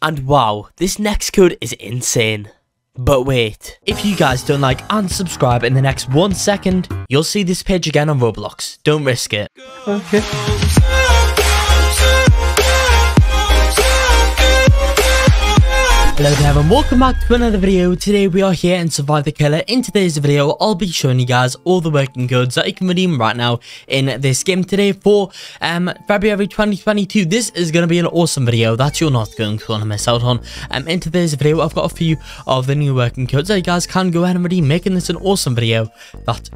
And wow, this next code is insane. But wait, if you guys don't like and subscribe in the next one second, you'll see this page again on Roblox. Don't risk it. Okay. Hello there and welcome back to another video. Today we are here in Survive the Killer. In today's video, I'll be showing you guys all the working codes that you can redeem right now in this game today for um, February 2022. This is going to be an awesome video that you're not going to want to miss out on. Um, in today's video, I've got a few of the new working codes that you guys can go ahead and redeem, making this an awesome video that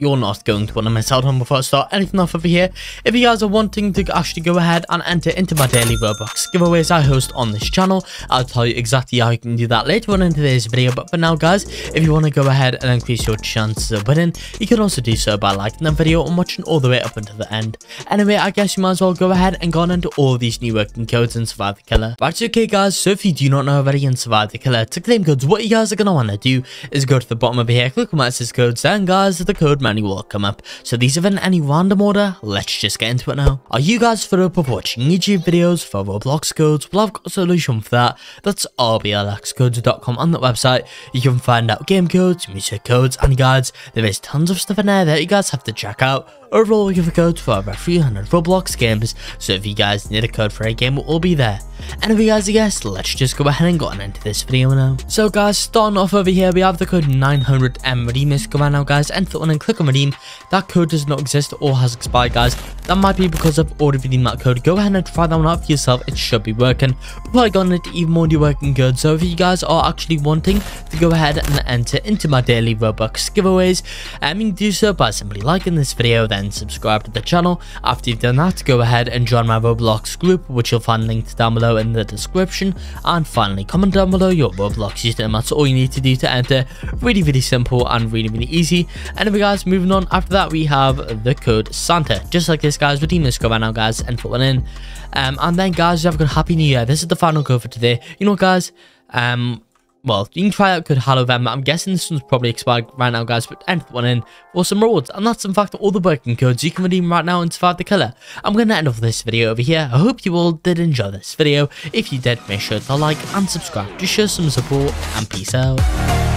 you're not going to want to miss out on before I start anything off over here. If you guys are wanting to actually go ahead and enter into my daily Roblox giveaways I host on this channel, I'll tell you exactly how you can do that later on in today's video. But for now, guys, if you want to go ahead and increase your chances of winning, you can also do so by liking the video and watching all the way up until the end. Anyway, I guess you might as well go ahead and go on into all these new working codes and Survive the Killer. Right, okay guys, so if you do not know already in Survive the Killer, to claim codes, what you guys are going to want to do is go to the bottom over here, click on my codes, and guys, the code menu will come up. So these are in any random order, let's just get into it now. Are you guys fed up of watching YouTube videos for Roblox codes? Well, I've got a solution for that. That's rblxcodes.com on that website. You can find out game codes, music codes, and guides. There is tons of stuff in there that you guys have to check out. Overall, we give a code for over 300 Roblox games, so if you guys need a code for a game, it will be there. And if you guys, are guess let's just go ahead and go on into this video now. So guys, starting off over here, we have the code 900M redeem this right now guys, enter one and click on redeem. That code does not exist or has expired guys. That might be because I've already redeemed that code. Go ahead and try that one out for yourself, it should be working. I go on into even more new working good, so if you guys are actually wanting to go ahead and enter into my daily Robux giveaways, you can do so by simply liking this video, then subscribe to the channel. After you've done that, go ahead and join my Roblox group, which you'll find linked down below in the description. And finally comment down below your Roblox username. That's all you need to do to enter. Really really simple and really really easy. Anyway guys moving on. After that we have the code Santa. Just like this guys redeem this code right now guys and put one in. Um, and then guys have a good happy new year. This is the final code for today. You know guys um well, you can try out code HallowVem. I'm guessing this one's probably expired right now, guys, but enter one in for some rewards. And that's, in fact, all the working codes you can redeem right now and Survive the Killer. I'm going to end off this video over here. I hope you all did enjoy this video. If you did, make sure to like and subscribe to show some support, and peace out.